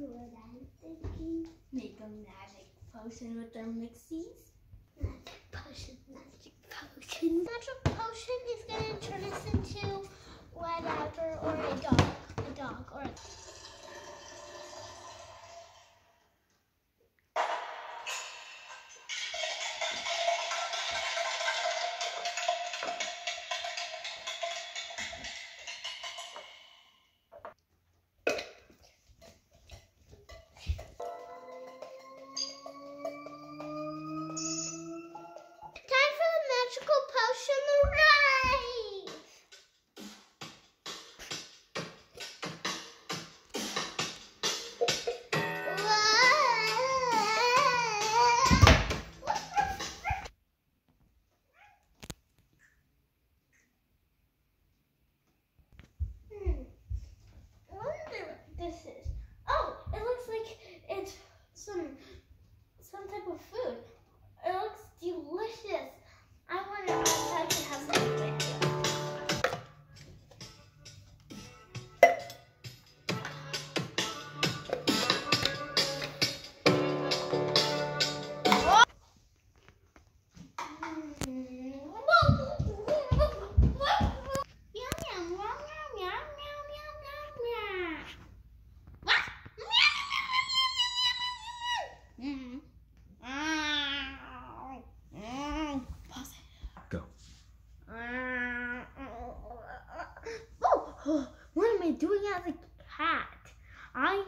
what I'm thinking? Make a magic potion with their mixies. Magic potion, magic potion. Magic potion is gonna turn us into whatever, or a dog, am I doing as a cat? I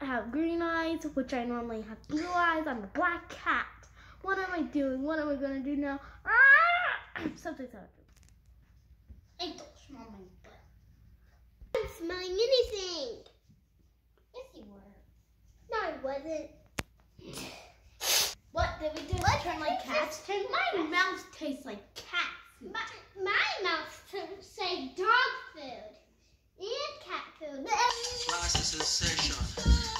have green eyes, which I normally have blue eyes. I'm a black cat. What am I doing? What am I gonna do now? Ah! Something, something. I don't smell my butt. I'm smelling anything. Yes, you were. No, I wasn't. What did we do? What Turn like cats? this? My mouth tastes like cat food. My, my mouth to say dog food and cat food. Process of